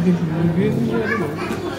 이게 무슨 일이야?